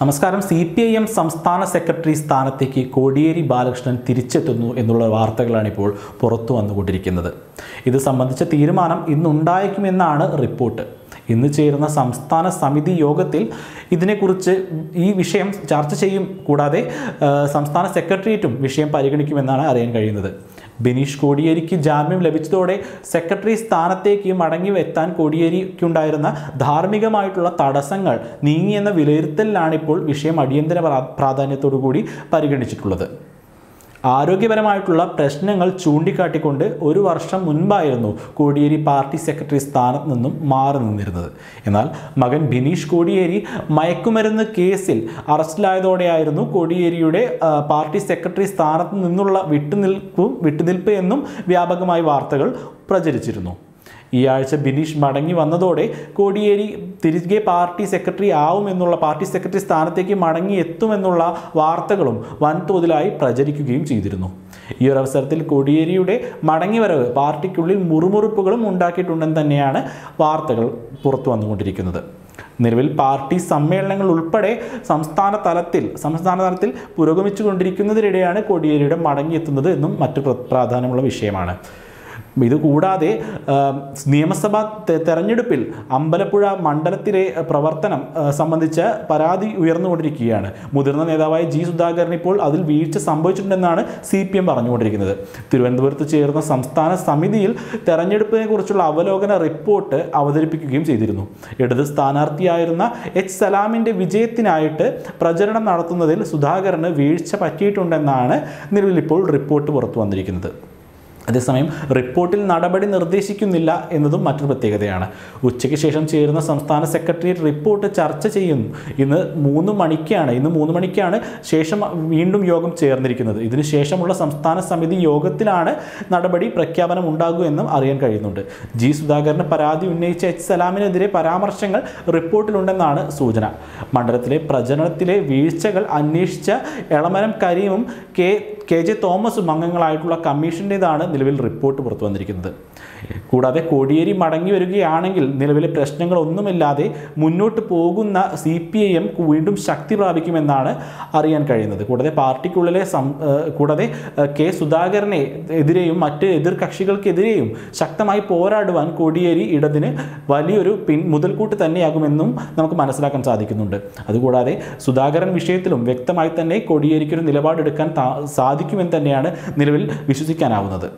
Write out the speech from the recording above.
നമസ്കാരം. C P I M സംസ്ഥാന secretary സ്ഥാനത്തേക്ക് കോടിയേരി ബാലകൃഷ്ണൻ തിരിച്ചെത്തുന്നു എന്നുള്ള വാർത്തകളാണ് ഇപ്പോൾ പുറത്തു വന്നുകൊണ്ടിരിക്കുന്നത്. ഇത് സംബന്ധിച്ച തീരുമാനം ഇന്നുണ്ടായേക്കുമെന്നാണ് റിപ്പോർട്ട്. ഇന്ന് ചേരുന്ന സംസ്ഥാന സമിതി യോഗത്തിൽ ഇതിനെക്കുറിച്ച് ഈ വിഷയം ചർച്ച ചെയ്യും. കൂടാതെ സംസ്ഥാന സെക്രട്ടേറിയറ്റും വിഷയം പരിഗണിക്കുമെന്നാണ് അറിയാൻ കഴിയുന്നത്. ബിനീഷ് കോടിയേരിക്ക് ജാമ്യം ലഭിച്ചതോടെ സെക്രട്ടറി സ്ഥാനത്തേക്ക് മടങ്ങി എത്താൻ കോടിയേരിക്കുണ്ടായിരുന്ന ധാർമ്മികമായിട്ടുള്ള തടസ്സങ്ങൾ നീങ്ങിയെന്ന വിലയിരുത്തലിലാണ് ഇപ്പോൾ വിഷയം അടിയന്തര പ്രാ- പ്രാധാന്യത്തോടു കൂടി പരിഗണിച്ചിട്ടുള്ളത്. ആരോഗ്യപരമായിട്ടുള്ള പ്രശ്നങ്ങൾ ചൂണ്ടിക്കാട്ടിക്കൊണ്ട് ഒരു വർഷം മുൻപായിരുന്നു കോടിയേരി പാർട്ടി സെക്രട്ടറി സ്ഥാനത്ത് നിന്നും മാറി നിന്നിരുന്നത്. എന്നാൽ മകൻ ബിനീഷ് കോടിയേരി മയക്കുമരുന്ന് കേസിൽ അറസ്റ്റിലായതോടെയായിരുന്നു കോടിയേരിയുടെ പാർട്ടി സെക്രട്ടറി സ്ഥാനത്ത് നിന്നുള്ള വിട്ടുനിൽപ്പും വിട്ടുനിൽപ്പ് എന്നും വ്യാപകമായി വാർത്തകൾ പ്രചരിച്ചിരുന്നു. ഈ ആഴ്ച ബിനീഷ് മടങ്ങി വന്നതോടെ കോടിയേരി തിരികെ പാർട്ടി സെക്രട്ടറി ആവുമെന്നുള്ള പാർട്ടി സെക്രട്ടറി സ്ഥാനത്തേക്ക് മടങ്ങി എത്തുമെന്നുള്ള വാർത്തകളും വൻതോതിലായി പ്രചരിക്കുകയും ചെയ്തിരുന്നു. ഈ ഒരു അവസരത്തിൽ കോടിയേരിയുടെ മടങ്ങിവരവ് പാർട്ടിക്കുള്ളിൽ മുറുമുറുപ്പുകളും ഉണ്ടാക്കിയിട്ടുണ്ടെന്ന് തന്നെയാണ് വാർത്തകൾ പുറത്തു വന്നുകൊണ്ടിരിക്കുന്നത്. നിലവിൽ പാർട്ടി സമ്മേളനങ്ങൾ ഉൾപ്പെടെ സംസ്ഥാന തലത്തിൽ സംസ്ഥാന തലത്തിൽ പുരോഗമിച്ചുകൊണ്ടിരിക്കുന്നതിനിടെയാണ് കോടിയേരിയുടെ മടങ്ങിയെത്തുന്നത് എന്നും മറ്റു പ്ര- പ്രാധാന്യമുള്ള വിഷയമാണ്. ഇത് കൂടാതെ നിയമസഭാ തെരഞ്ഞെടുപ്പിൽ അമ്പലപ്പുഴ മണ്ഡലത്തിലെ പ്രവർത്തനം സംബന്ധിച്ച പരാതി ഉയർന്നുകൊണ്ടിരിക്കുകയാണ്. മുതിർന്ന നേതാവായ ജി സുധാകരൻ ഇപ്പോൾ അതിൽ വീഴ്ച സംഭവിച്ചിട്ടുണ്ടെന്നാണ് സി പി എം പറഞ്ഞുകൊണ്ടിരിക്കുന്നത്. തിരുവനന്തപുരത്ത് ചേർന്ന സംസ്ഥാന സമിതിയിൽ തെരഞ്ഞെടുപ്പിനെ കുറിച്ചുള്ള അവലോകന റിപ്പോർട്ട് അവതരിപ്പിക്കുകയും ചെയ്തിരുന്നു. ഇടത് സ്ഥാനാർത്ഥിയായിരുന്ന എച്ച് സലാമിന്റെ വിജയത്തിനായിട്ട് പ്രചരണം നടത്തുന്നതിൽ സുധാകരന് വീഴ്ച പറ്റിയിട്ടുണ്ടെന്നാണ് നിലവിൽ ഇപ്പോൾ റിപ്പോർട്ട് പുറത്തു വന്നിരിക്കുന്നത്. അതേസമയം റിപ്പോർട്ടിൽ നടപടി നിർദ്ദേശിക്കുന്നില്ല എന്നതും മറ്റൊരു പ്രത്യേകതയാണ്. ഉച്ചയ്ക്ക് ശേഷം ചേരുന്ന സംസ്ഥാന സെക്രട്ടേറിയറ്റ് റിപ്പോർട്ട് ചർച്ച ചെയ്യുന്നു. ഇന്ന് മൂന്ന് മണിക്കാണ് ഇന്ന് മൂന്ന് മണിക്കാണ് ശേഷം വീണ്ടും യോഗം ചേർന്നിരിക്കുന്നത്. ഇതിനുശേഷമുള്ള സംസ്ഥാന സമിതി യോഗത്തിലാണ് നടപടി പ്രഖ്യാപനം ഉണ്ടാകൂ എന്നും അറിയാൻ കഴിയുന്നുണ്ട്. ജി സുധാകരന് പരാതി ഉന്നയിച്ച എച്ച് സലാമിനെതിരെ പരാമർശങ്ങൾ റിപ്പോർട്ടിലുണ്ടെന്നാണ് സൂചന. മണ്ഡലത്തിലെ പ്രചരണത്തിലെ വീഴ്ചകൾ അന്വേഷിച്ച എളമരം കരീമും കെ കെ ജെ തോമസും അംഗങ്ങളായിട്ടുള്ള കമ്മീഷന്റേതാണ് നിലവിൽ റിപ്പോർട്ട് പുറത്തു വന്നിരിക്കുന്നത്. കൂടാതെ കോടിയേരി മടങ്ങി വരികയാണെങ്കിൽ നിലവിലെ പ്രശ്നങ്ങളൊന്നുമില്ലാതെ മുന്നോട്ട് പോകുന്ന സി പി ഐ എം വീണ്ടും ശക്തി പ്രാപിക്കുമെന്നാണ് അറിയാൻ കഴിയുന്നത്. കൂടാതെ പാർട്ടിക്കുള്ളിലെ സം കൂടാതെ കെ സുധാകരനെ എതിരെയും മറ്റ് എതിർ കക്ഷികൾക്കെതിരെയും ശക്തമായി പോരാടുവാൻ കോടിയേരി ഇടതിന് വലിയൊരു പിൻ മുതൽക്കൂട്ട് തന്നെയാകുമെന്നും നമുക്ക് മനസ്സിലാക്കാൻ സാധിക്കുന്നുണ്ട്. അതുകൂടാതെ സുധാകരൻ വിഷയത്തിലും വ്യക്തമായി തന്നെ കോടിയേരിക്കൊരു നിലപാടെടുക്കാൻ താ- സാധിക്കുമെന്ന് തന്നെയാണ് നിലവിൽ വിശ്വസിക്കാനാവുന്നത്.